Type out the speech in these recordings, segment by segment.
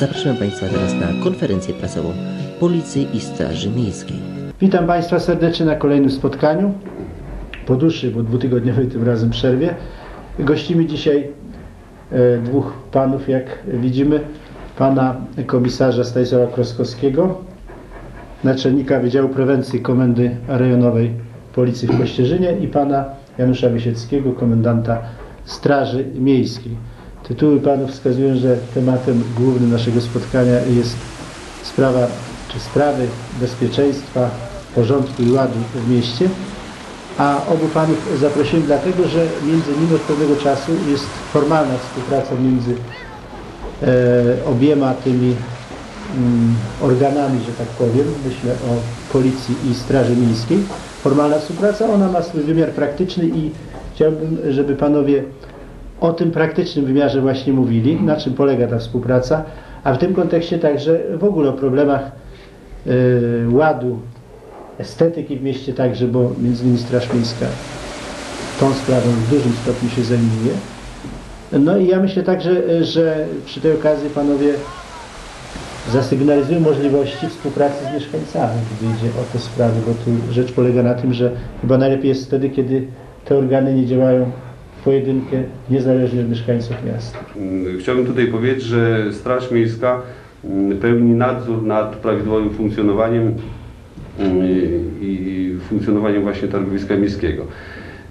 Zapraszam Państwa teraz na konferencję prasową Policji i Straży Miejskiej. Witam Państwa serdecznie na kolejnym spotkaniu. Po dłuższej, bo dwutygodniowej tym razem przerwie. Gościmy dzisiaj e, dwóch panów, jak widzimy. Pana komisarza Stanisława Kroskowskiego, naczelnika Wydziału Prewencji Komendy Rejonowej Policji w Kościerzynie i pana Janusza Wysieckiego, komendanta Straży Miejskiej. Tytuły panów wskazują, że tematem głównym naszego spotkania jest sprawa czy sprawy bezpieczeństwa, porządku i ładu w mieście. A obu panów zaprosiłem dlatego, że między nimi od pewnego czasu jest formalna współpraca między e, obiema tymi mm, organami, że tak powiem, myślę o Policji i Straży Miejskiej. Formalna współpraca, ona ma swój wymiar praktyczny i chciałbym, żeby panowie o tym praktycznym wymiarze właśnie mówili, na czym polega ta współpraca, a w tym kontekście także w ogóle o problemach y, ładu, estetyki w mieście także, bo między innymi Straż Miejska tą sprawą w dużym stopniu się zajmuje. No i ja myślę także, że przy tej okazji panowie zasygnalizują możliwości współpracy z mieszkańcami, gdy idzie o te sprawy, bo tu rzecz polega na tym, że chyba najlepiej jest wtedy, kiedy te organy nie działają pojedynkę, niezależnie od mieszkańców miasta. Mm, Chciałbym tutaj powiedzieć, że Straż Miejska mm, pełni nadzór nad prawidłowym funkcjonowaniem mm, i funkcjonowaniem właśnie targowiska miejskiego.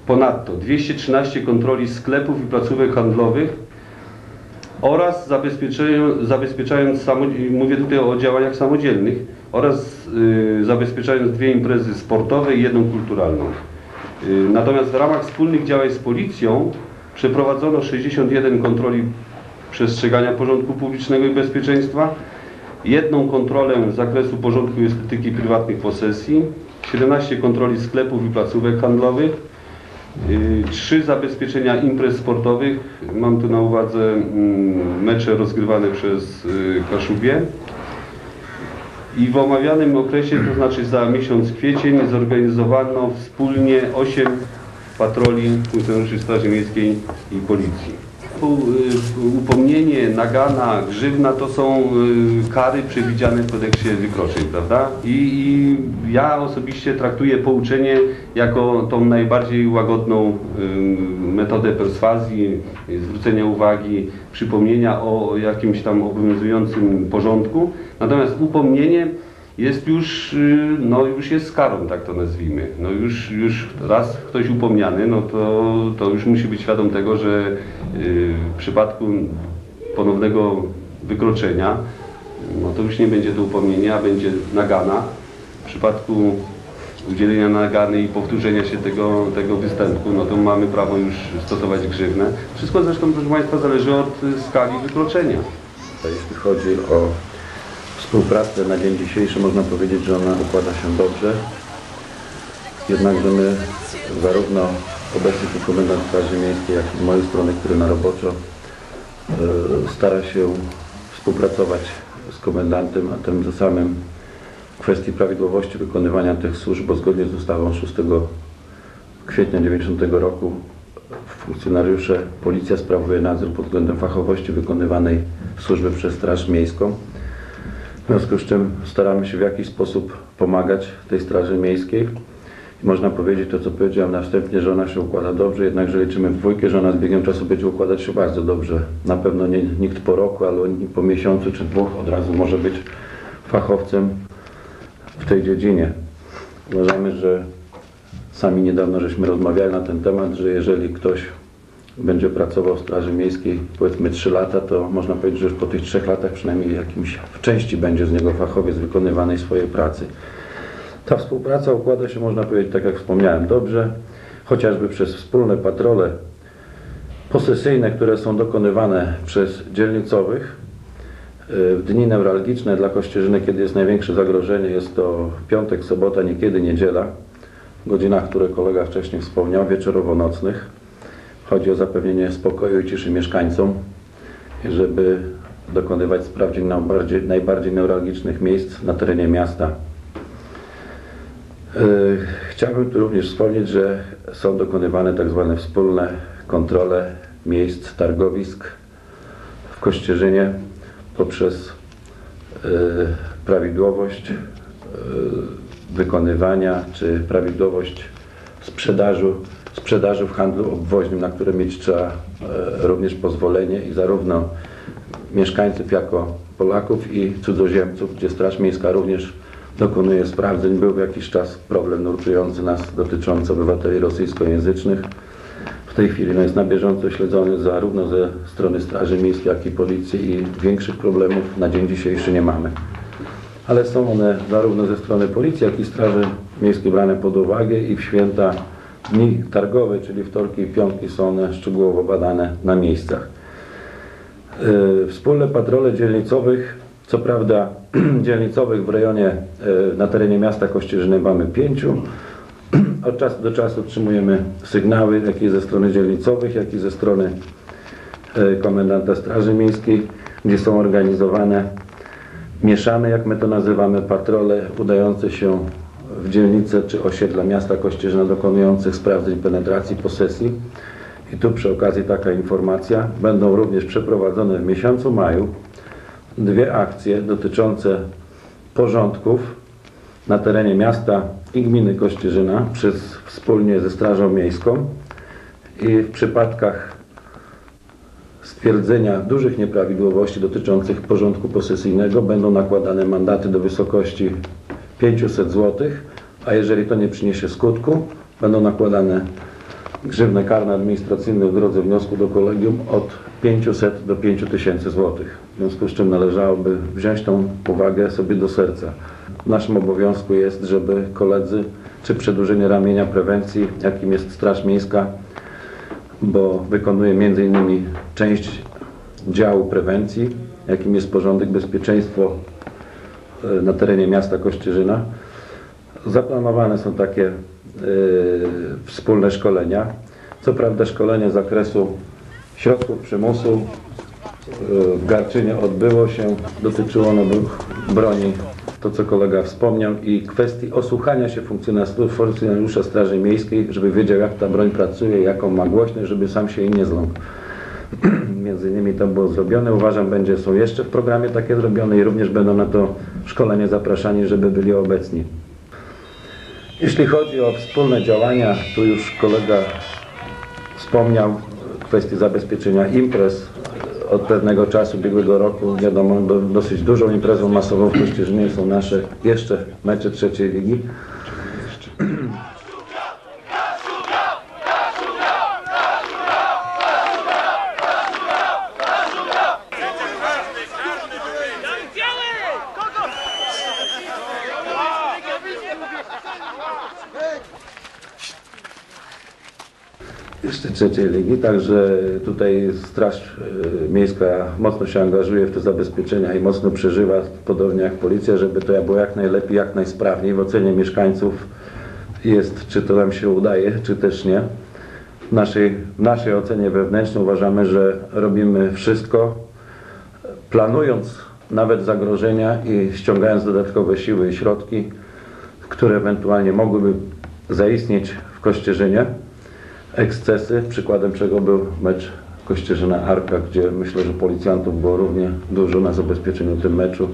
Ponadto 213 kontroli sklepów i placówek handlowych oraz zabezpieczają- zabezpieczając, mówię tutaj o działaniach samodzielnych, oraz y, zabezpieczając dwie imprezy sportowe i jedną kulturalną. Y, Natomiast w ramach wspólnych działań z policją przeprowadzono 61 kontroli przestrzegania porządku publicznego i bezpieczeństwa, jedną kontrolę z zakresu porządku i estetyki prywatnych posesji, 17 kontroli sklepów i placówek handlowych, y, trzy zabezpieczenia imprez sportowych, mam tu na uwadze mm, mecze rozgrywane przez y, Kaszubie, i w omawianym okresie, to znaczy za miesiąc kwiecień, zorganizowano wspólnie 8 patroli funkcjonariuszy Straży Miejskiej i Policji. Y, Upomnienie, nagana, grzywna to są y, kary przewidziane w kodeksie wykroczeń, prawda? I, I ja osobiście traktuję pouczenie jako tą najbardziej łagodną y, metodę perswazji, zwrócenia uwagi, przypomnienia o jakimś tam obowiązującym porządku. Natomiast upomnienie jest już, y, no już jest karą, tak to nazwijmy. No już, już raz ktoś upomniany, no to, to już musi być świadom tego, że y, w przypadku ponownego wykroczenia, no to już nie będzie to upomnienie, a będzie nagana. W przypadku udzielenia nagany i powtórzenia się tego, tego występku, no to mamy prawo już stosować grzywnę. Wszystko zresztą, proszę Państwa, zależy od y, skali wykroczenia. Jeśli chodzi o współpracę na dzień dzisiejszy, można powiedzieć, że ona układa się dobrze. Jednakże my, zarówno obecny komendant Straży Miejskiej, jak i mojej strony, który na roboczo e, stara się współpracować z komendantem, a tym samym w kwestii prawidłowości wykonywania tych służb, bo zgodnie z ustawą 6 kwietnia 90 roku funkcjonariusze, policja sprawuje nadzór pod względem fachowości wykonywanej służby przez Straż Miejską. W związku z czym staramy się w jakiś sposób pomagać tej Straży Miejskiej. I można powiedzieć to, co powiedziałem na wstępie, że ona się układa dobrze, jednakże liczymy w dwójkę, że ona z biegiem czasu będzie układać się bardzo dobrze. Na pewno nie nikt po roku, ale po miesiącu czy dwóch od razu może być fachowcem w tej dziedzinie. Uważamy, że sami niedawno żeśmy rozmawiali na ten temat, że jeżeli ktoś będzie pracował w Straży Miejskiej powiedzmy 3 lata, to można powiedzieć, że już po tych 3 latach przynajmniej jakimś w części będzie z niego fachowiec wykonywanej swojej pracy. Ta współpraca układa się, można powiedzieć, tak jak wspomniałem, dobrze, chociażby przez wspólne patrole posesyjne, które są dokonywane przez dzielnicowych. Y, W dni newralgiczne dla Kościerzyny, kiedy jest największe zagrożenie, jest to piątek, sobota, niekiedy niedziela, w godzinach, które kolega wcześniej wspomniał, wieczorowo-nocnych. Chodzi o zapewnienie spokoju i ciszy mieszkańcom, żeby dokonywać sprawdzian na bardziej, najbardziej newralgicznych miejsc na terenie miasta. Yy, Chciałbym tu również wspomnieć, że są dokonywane tak zwane wspólne kontrole miejsc targowisk w Kościerzynie poprzez prawidłowość e, wykonywania czy prawidłowość sprzedażu, sprzedaży w handlu obwoźnym, na które mieć trzeba e, również pozwolenie i zarówno mieszkańców jako Polaków i cudzoziemców, gdzie Straż Miejska również dokonuje sprawdzeń. Był jakiś czas problem nurtujący nas dotyczący obywateli rosyjskojęzycznych. W tej chwili no, jest na bieżąco śledzony zarówno ze strony Straży Miejskiej, jak i Policji i większych problemów na dzień dzisiejszy nie mamy. Ale są one zarówno ze strony Policji, jak i Straży Miejskiej brane pod uwagę i w święta dni targowe, czyli wtorki i piątki są one szczegółowo badane na miejscach. Yy, Wspólne patrole dzielnicowych, co prawda dzielnicowych w rejonie, yy, na terenie miasta Kościerzyny mamy pięciu. Od czasu do czasu otrzymujemy sygnały, jak i ze strony dzielnicowych, jak i ze strony yy, komendanta Straży Miejskiej, gdzie są organizowane mieszane, jak my to nazywamy, patrole udające się w dzielnice czy osiedla miasta Kościerzyna dokonujących sprawdzeń penetracji posesji. I tu przy okazji taka informacja. Będą również przeprowadzone w miesiącu maju dwie akcje dotyczące porządków na terenie miasta i gminy Kościerzyna przez, wspólnie ze Strażą Miejską i w przypadkach stwierdzenia dużych nieprawidłowości dotyczących porządku posesyjnego będą nakładane mandaty do wysokości 500 zł, a jeżeli to nie przyniesie skutku, będą nakładane grzywny karne administracyjne w drodze wniosku do kolegium od 500 do 5000 zł. W związku z czym należałoby wziąć tą uwagę sobie do serca. Naszym obowiązku jest, żeby koledzy, czy przedłużenie ramienia prewencji, jakim jest Straż Miejska, bo wykonuje m.in. część działu prewencji, jakim jest porządek, bezpieczeństwo na terenie miasta Kościerzyna. Zaplanowane są takie e, wspólne szkolenia. Co prawda szkolenie z zakresu środków przymusu e, w Garczynie odbyło się, dotyczyło ono broni, to co kolega wspomniał i kwestii osłuchania się funkcjonariusza Straży Miejskiej, żeby wiedział jak ta broń pracuje, jaką ma głośność, żeby sam się jej nie zląkł. Między innymi to było zrobione. Uważam, będzie są jeszcze w programie takie zrobione i również będą na to szkolenie zapraszani, żeby byli obecni. Jeśli chodzi o wspólne działania, tu już kolega wspomniał kwestię zabezpieczenia imprez. Od pewnego czasu, ubiegłego roku, wiadomo, do- dosyć dużą imprezą masową w Kościerzynie są nasze jeszcze mecze trzeciej ligi. Jeszcze trzeciej ligi, także tutaj Straż e, Miejska mocno się angażuje w te zabezpieczenia i mocno przeżywa, podobnie jak policja, żeby to było jak najlepiej, jak najsprawniej. W ocenie mieszkańców jest, czy to nam się udaje, czy też nie. W naszej, w naszej ocenie wewnętrznej uważamy, że robimy wszystko, planując nawet zagrożenia i ściągając dodatkowe siły i środki, które ewentualnie mogłyby zaistnieć w Kościerzynie ekscesy, przykładem czego był mecz Kościerzyna-Arka, gdzie myślę, że policjantów było równie dużo na zabezpieczeniu tym meczu.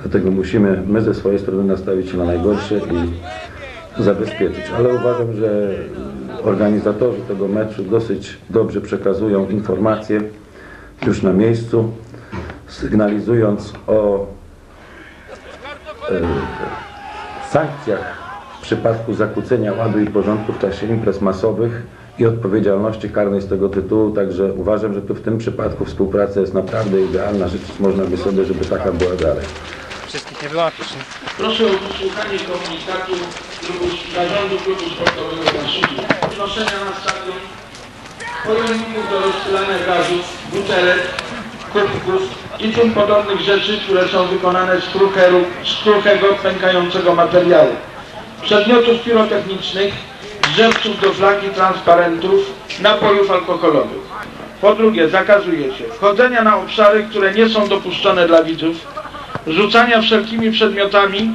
Dlatego musimy my ze swojej strony nastawić się na najgorsze i zabezpieczyć. Ale uważam, że organizatorzy tego meczu dosyć dobrze przekazują informacje już na miejscu, sygnalizując o e, sankcjach w przypadku zakłócenia ładu i porządku w czasie imprez masowych i odpowiedzialności karnej z tego tytułu, także uważam, że tu w tym przypadku współpraca jest naprawdę idealna, życzyć można by sobie, żeby taka była dalej. Wszystkich nie wyłapiesz. nie? Proszę o wysłuchanie komunikatu zarządu klubu sportowego Maszyni. Wnoszenia na stadion pojemników do rozsylania gazów, butelek, kubków i tym podobnych rzeczy, które są wykonane z, krucheru, z kruchego, pękającego materiału. Przedmiotów pirotechnicznych, drzewców do flag i transparentów, napojów alkoholowych. Po drugie, zakazuje się wchodzenia na obszary, które nie są dopuszczone dla widzów, rzucania wszelkimi przedmiotami,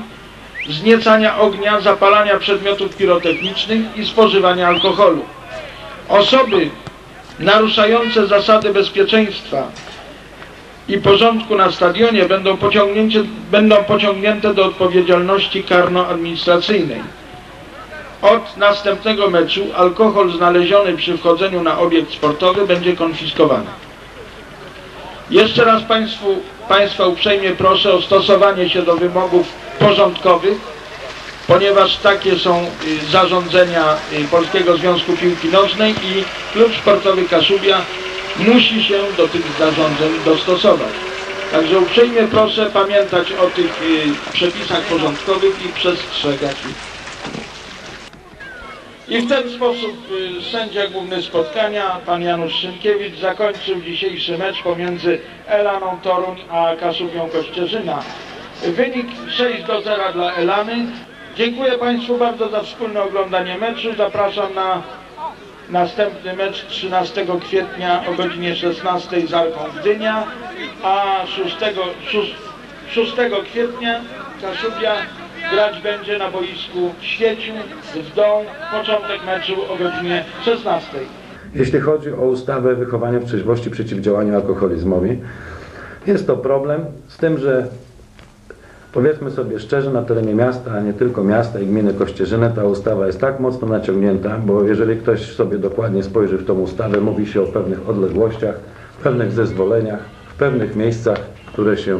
zniecania ognia, zapalania przedmiotów pirotechnicznych i spożywania alkoholu. Osoby naruszające zasady bezpieczeństwa i porządku na stadionie będą, będą pociągnięte do odpowiedzialności karno-administracyjnej. Od następnego meczu alkohol znaleziony przy wchodzeniu na obiekt sportowy będzie konfiskowany. Jeszcze raz Państwu, Państwa uprzejmie proszę o stosowanie się do wymogów porządkowych, ponieważ takie są y, zarządzenia y, Polskiego Związku Piłki Nożnej i Klub Sportowy Kaszubia musi się do tych zarządzeń dostosować. Także uprzejmie proszę pamiętać o tych y, przepisach porządkowych i przestrzegać ich. I w ten sposób y, sędzia główny spotkania, pan Janusz Szynkiewicz, zakończył dzisiejszy mecz pomiędzy Elaną Toruń a Kaszubią Kościerzyna. Wynik 6 do 0 dla Elany. Dziękuję Państwu bardzo za wspólne oglądanie meczu. Zapraszam na następny mecz 13 kwietnia o godzinie 16 z Alką Gdynia, a 6, 6, 6 kwietnia Kaszubia grać będzie na boisku Świeciu w Dął. Początek meczu o godzinie 16. Jeśli chodzi o ustawę wychowania w trzeźwości przeciwdziałania alkoholizmowi, jest to problem z tym, że powiedzmy sobie szczerze, na terenie miasta, a nie tylko miasta i gminy Kościerzynę, ta ustawa jest tak mocno naciągnięta, bo jeżeli ktoś sobie dokładnie spojrzy w tą ustawę, mówi się o pewnych odległościach, pewnych zezwoleniach, w pewnych miejscach, które się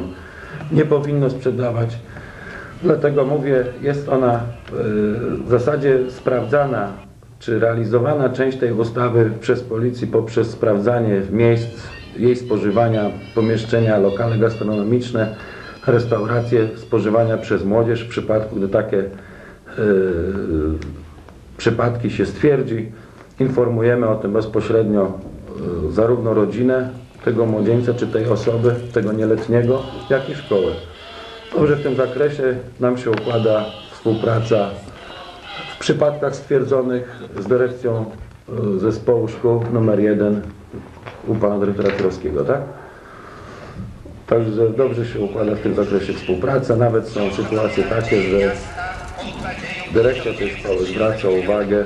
nie powinno sprzedawać. Dlatego mówię, jest ona y, w zasadzie sprawdzana, czy realizowana część tej ustawy przez policję poprzez sprawdzanie miejsc jej spożywania, pomieszczenia, lokale gastronomiczne, restauracje spożywania przez młodzież w przypadku, gdy takie y, przypadki się stwierdzi. Informujemy o tym bezpośrednio y, zarówno rodzinę tego młodzieńca czy tej osoby, tego nieletniego, jak i szkołę. Dobrze w tym zakresie nam się układa współpraca w przypadkach stwierdzonych z dyrekcją y, zespołu szkół numer 1 u pana dyrektora Kurowskiego, tak? Także dobrze się układa w tym zakresie współpraca. Nawet są sytuacje takie, że dyrektor tej szkoły zwraca uwagę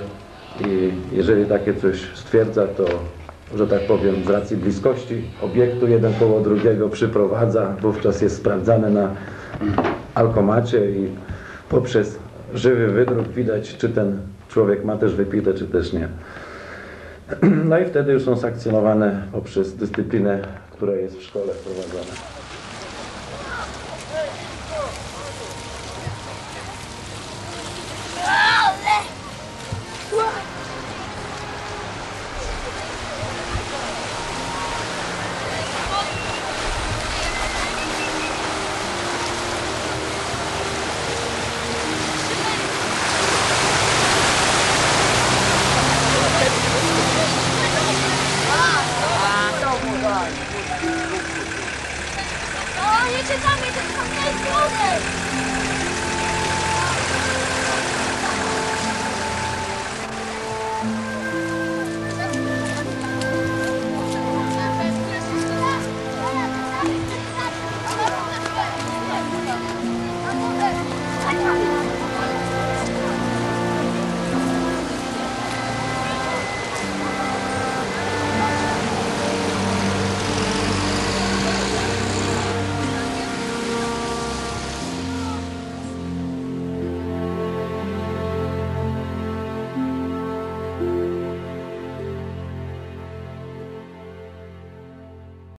i jeżeli takie coś stwierdza, to że tak powiem z racji bliskości obiektu jeden koło drugiego przyprowadza, wówczas jest sprawdzane na alkomacie i poprzez żywy wydruk widać, czy ten człowiek ma też wypite, czy też nie. No i wtedy już są sankcjonowane poprzez dyscyplinę, która jest w szkole wprowadzana.